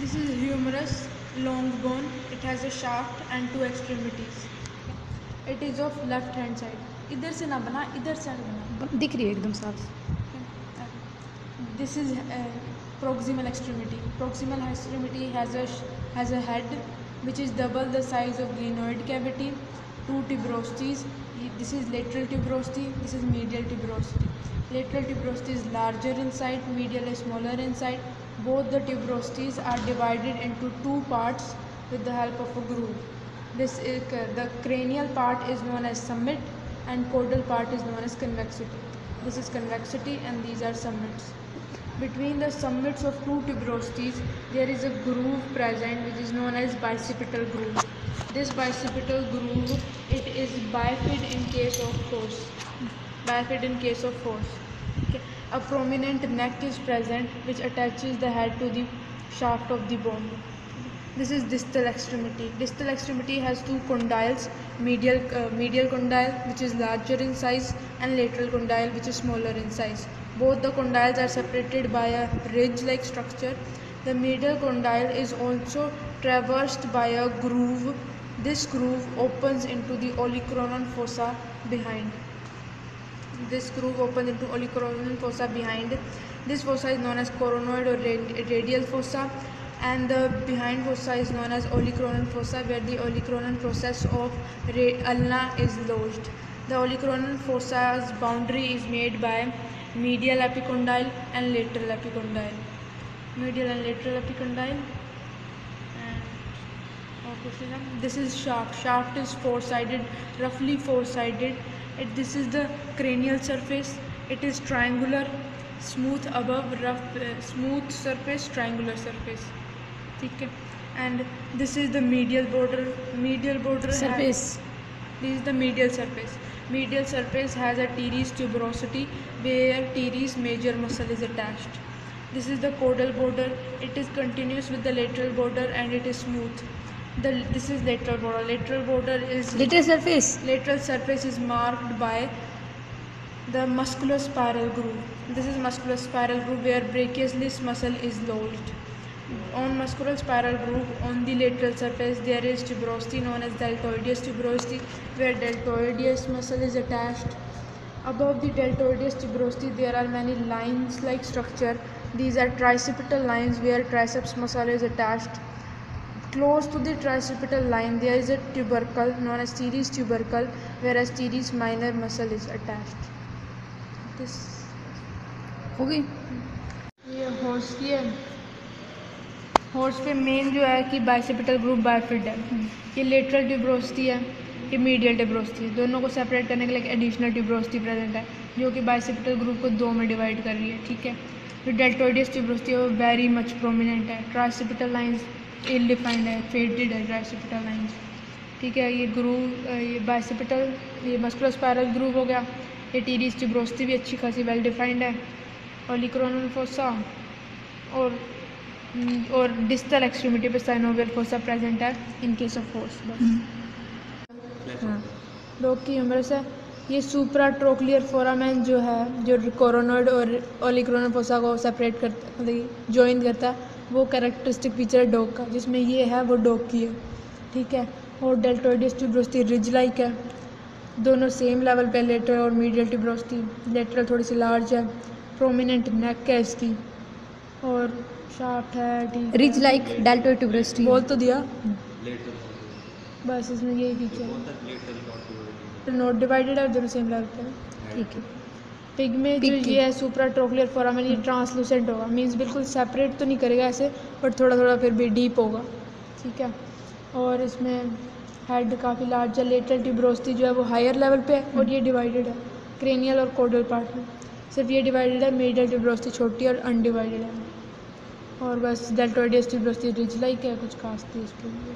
This is humerus, long bone. It has a shaft and two extremities. It is of left hand side. इधर से ना बना इधर से बना दिख रही है एकदम साफ़ This is uh, proximal extremity. Proximal extremity has a has a head which is double the size of glenoid cavity. Two tuberosities. This is lateral tuberosity. This is medial tuberosity. Lateral tuberosity is larger inside, medial is smaller inside. Both the tuberosities are divided into two parts with the help of a groove. This is the cranial part is known as summit and caudal part is known as convexity. This is convexity and these are summits. Between the summits of two tuberosities, there is a groove present which is known as bicipital groove. This bicipital groove, it is bifid in case of force. Bifid in case of force. A prominent neck is present which attaches the head to the shaft of the bone. This is distal extremity. Distal extremity has two condyles, medial, uh, medial condyle which is larger in size and lateral condyle which is smaller in size. Both the condyles are separated by a ridge-like structure. The medial condyle is also traversed by a groove. This groove opens into the olecranon fossa behind. This groove opens into olecranon fossa behind. This fossa is known as coronoid or radial fossa and the behind fossa is known as olecranon fossa where the olecranon process of ulna is lodged. The olecranon fossa's boundary is made by medial epicondyle and lateral epicondyle medial and lateral epicondyle this is shaft. Shaft is four sided roughly four sided it, this is the cranial surface. It is triangular smooth above rough uh, smooth surface triangular surface. okay and this is the medial border. Medial border surface. Has, this is the medial surface. Medial surface has a teres tuberosity where teres major muscle is attached. This is the caudal border. It is continuous with the lateral border and it is smooth the this is lateral border. Lateral border is lateral surface. Lateral surface is marked by the musculospiral groove. This is musculospiral groove where brachialis muscle is lodged on musculospiral groove on the lateral surface there is tuberosity known as deltoideus tuberosity where deltoideus muscle is attached. Above the deltoideus tuberosity there are many lines like structure. These are tricipital lines where triceps muscle is attached close to the tricipital line there is a tubercle known as teres tubercle whereas teres minor muscle is attached. This हो गई? ये हौसली है। Horse पे main जो है कि bicipital group बायोफिड है। ये लेटरल ट्यूब्रोस्टी है ये मीडियल ट्यूब्रोस्टी है। दोनों को सेपरेट करने के लिए एडिशनल ट्यूब्रोस्टी प्रेजेंट है जो कि बाइसेपिटल ग्रुप को दो में डिवाइड कर रही है ठीक है? जो डेल्टोडियस ट्यूब्रोस्टी है वो वेरी मच प्रोमिनेंट है। ट्राइसिपिटल लाइन्स इल डिफाइंड है फेडेड है ट्राइसिपिटल लाइन्स ठीक है ये ग्रूव ये बाइसिपिटल ये मस्कुलर स्पायरल ग्रूव हो गया। ये टीरीज ट्यूब्रोस्टी भी अच्छी खासी वेल डिफाइंड है। और लिक्रोनल फोसा और और डिस्टल एक्सट्रीमिटी पे साइनोवियल फोसा प्रेजेंट है इन केस ऑफ़ फोर्स बस। हाँ डॉग की ह्यूमरस है ये सुपरा ट्रोक्लियर फोरामैन जो है जो कोरोनोड और ओलिक्रोनल फोसा को सेपरेट करता मतलब ज्वाइन करता है वो कैरेक्टरिस्टिक फीचर है डॉग का जिसमें ये है वो डॉग की है ठीक है? और डेल्टोइडियस ट्यूब्रोस्टी रिज लाइक है। दोनों सेम लेवल पे लेटर और मीडियल ट्यूब्रोस्टी लेटरल थोड़ी सी लार्ज है प्रोमिनेंट नेक है इसकी और शाफ्ट है ठीक रिज लाइक डेल्टो ट्यूब्रोस्टी बोल तो दिया। बस इसमें यही फीचर है। नोट डिवाइडेड है दोनों सेम लेवल पे ठीक है। पिग में जो ये है सुपरा ट्रोक्लियर फोरामेन ये ट्रांसलूसेंट होगा। मींस बिल्कुल सेपरेट तो नहीं करेगा ऐसे बट थोड़ा थोड़ा फिर भी डीप होगा। ठीक है? और इसमें हेड काफ़ी लार्ज है लेटरल ट्यूब्रोस्टी जो है वो हायर लेवल पे है और ये डिवाइडेड है क्रेनियल और कोडल पार्ट में। सिर्फ़ ये डिवाइडेड है मेडल ट्यूब्रोस्टी छोटी और अनडिवाइडेड है। और बस डेल्टोइडियस ट्यूब्रोस्टी रिज लाइक है कुछ खास थी इसके लिए